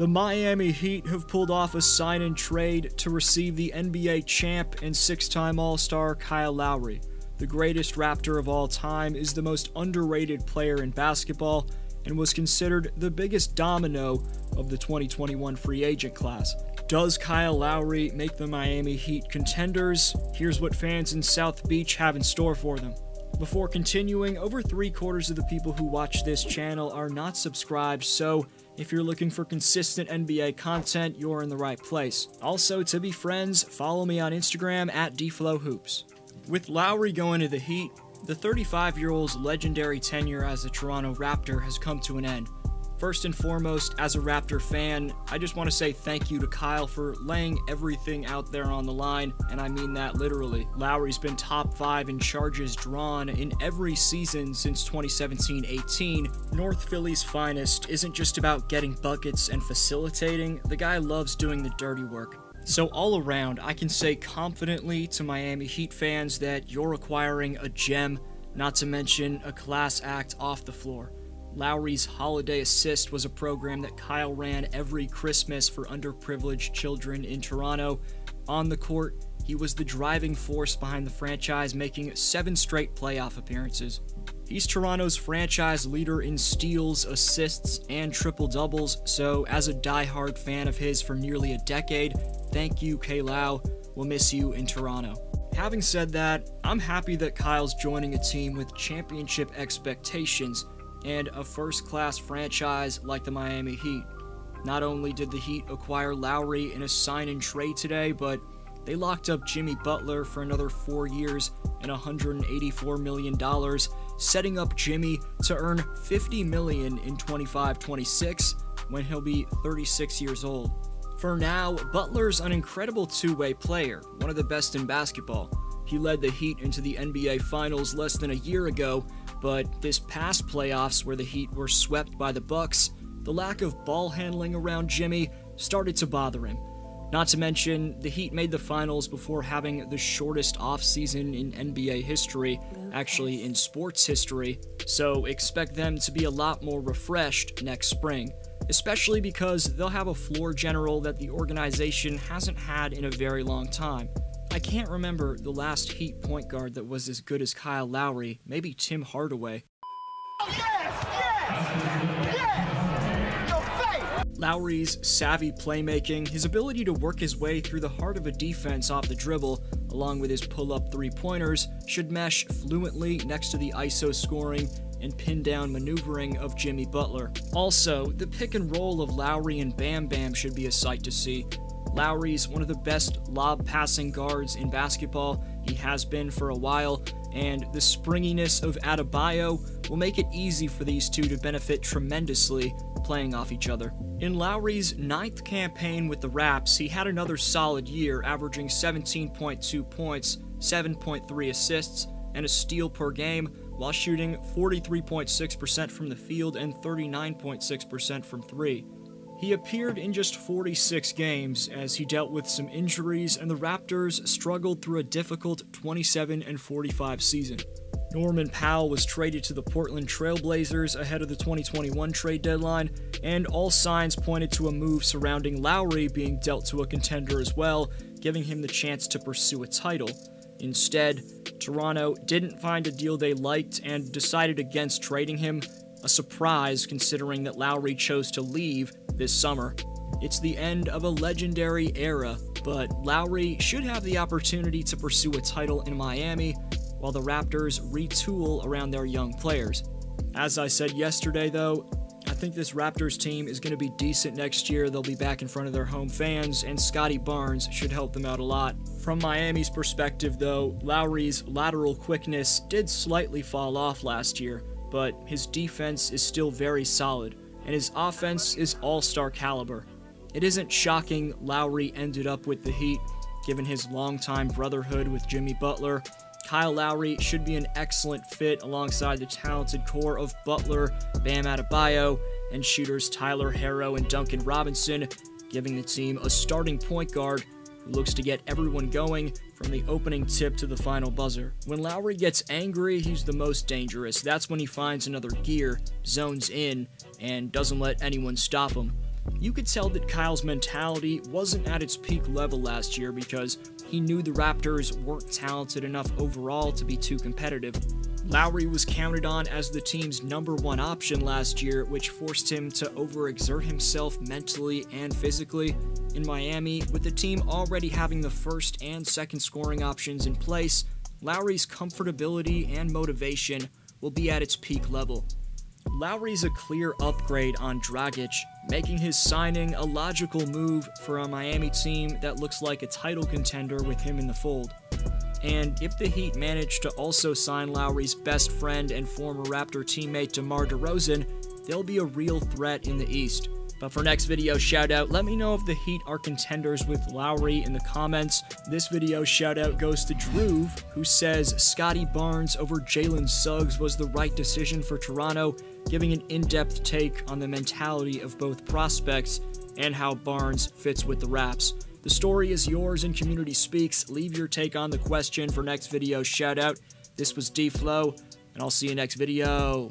The Miami Heat have pulled off a sign and trade to receive the NBA champ and six time All Star Kyle Lowry. The greatest Raptor of all time is the most underrated player in basketball and was considered the biggest domino of the 2021 free agent class. Does Kyle Lowry make the Miami Heat contenders? Here's what fans in South Beach have in store for them. Before continuing, over three quarters of the people who watch this channel are not subscribed, so if you're looking for consistent NBA content, you're in the right place. Also, to be friends, follow me on Instagram at DFlowHoops. With Lowry going to the Heat, the 35 year old's legendary tenure as a Toronto Raptor has come to an end. First and foremost, as a Raptor fan, I just want to say thank you to Kyle for laying everything out there on the line, and I mean that literally. Lowry's been top 5 in charges drawn in every season since 2017 18. North Philly's finest isn't just about getting buckets and facilitating, the guy loves doing the dirty work. So, all around, I can say confidently to Miami Heat fans that you're acquiring a gem, not to mention a class act off the floor. Lowry's Holiday Assist was a program that Kyle ran every Christmas for underprivileged children in Toronto. On the court, he was the driving force behind the franchise, making seven straight playoff appearances. He's Toronto's franchise leader in steals, assists, and triple doubles, so as a die-hard fan of his for nearly a decade, thank you, K-Low. We'll miss you in Toronto. Having said that, I'm happy that Kyle's joining a team with championship expectations and a first class franchise like the Miami Heat. Not only did the Heat acquire Lowry in a sign and trade today, but they locked up Jimmy Butler for another four years and $184 million, setting up Jimmy to earn 50 million in 25 26 when he'll be 36 years old. For now, Butler's an incredible two way player, one of the best in basketball. He led the Heat into the NBA Finals less than a year ago but this past playoffs where the Heat were swept by the Bucks, the lack of ball handling around Jimmy started to bother him. Not to mention, the Heat made the finals before having the shortest offseason in NBA history, actually in sports history, so expect them to be a lot more refreshed next spring, especially because they'll have a floor general that the organization hasn't had in a very long time. I can't remember the last Heat point guard that was as good as Kyle Lowry, maybe Tim Hardaway. Oh, yes, yes, yes, Lowry's savvy playmaking, his ability to work his way through the heart of a defense off the dribble, along with his pull up three pointers, should mesh fluently next to the ISO scoring and pin down maneuvering of Jimmy Butler. Also, the pick and roll of Lowry and Bam Bam should be a sight to see. Lowry's one of the best lob passing guards in basketball. He has been for a while, and the springiness of Adebayo will make it easy for these two to benefit tremendously playing off each other. In Lowry's ninth campaign with the Raps, he had another solid year, averaging 17.2 points, 7.3 assists, and a steal per game, while shooting 43.6% from the field and 39.6% from three. He appeared in just 46 games as he dealt with some injuries, and the Raptors struggled through a difficult 27 and 45 season. Norman Powell was traded to the Portland Trailblazers ahead of the 2021 trade deadline, and all signs pointed to a move surrounding Lowry being dealt to a contender as well, giving him the chance to pursue a title. Instead, Toronto didn't find a deal they liked and decided against trading him, a surprise considering that Lowry chose to leave this summer. It's the end of a legendary era, but Lowry should have the opportunity to pursue a title in Miami while the Raptors retool around their young players. As I said yesterday, though, think this Raptors team is going to be decent next year. They'll be back in front of their home fans, and Scottie Barnes should help them out a lot. From Miami's perspective, though, Lowry's lateral quickness did slightly fall off last year, but his defense is still very solid, and his offense is all star caliber. It isn't shocking Lowry ended up with the Heat, given his longtime brotherhood with Jimmy Butler. Kyle Lowry should be an excellent fit alongside the talented core of Butler, Bam Adebayo, and shooters Tyler Herro and Duncan Robinson, giving the team a starting point guard who looks to get everyone going from the opening tip to the final buzzer. When Lowry gets angry, he's the most dangerous. That's when he finds another gear, zones in, and doesn't let anyone stop him. You could tell that Kyle's mentality wasn't at its peak level last year because he knew the Raptors weren't talented enough overall to be too competitive. Lowry was counted on as the team's number one option last year, which forced him to overexert himself mentally and physically. In Miami, with the team already having the first and second scoring options in place, Lowry's comfortability and motivation will be at its peak level. Lowry's a clear upgrade on Dragic, making his signing a logical move for a Miami team that looks like a title contender with him in the fold. And if the Heat manage to also sign Lowry's best friend and former Raptor teammate DeMar DeRozan, they'll be a real threat in the East. But for next video shoutout, let me know if the Heat are contenders with Lowry in the comments. This video shoutout goes to Drew, who says Scottie Barnes over Jalen Suggs was the right decision for Toronto, giving an in-depth take on the mentality of both prospects and how Barnes fits with the Raps. The story is yours and Community Speaks. Leave your take on the question for next video shoutout. This was D-Flow, and I'll see you next video.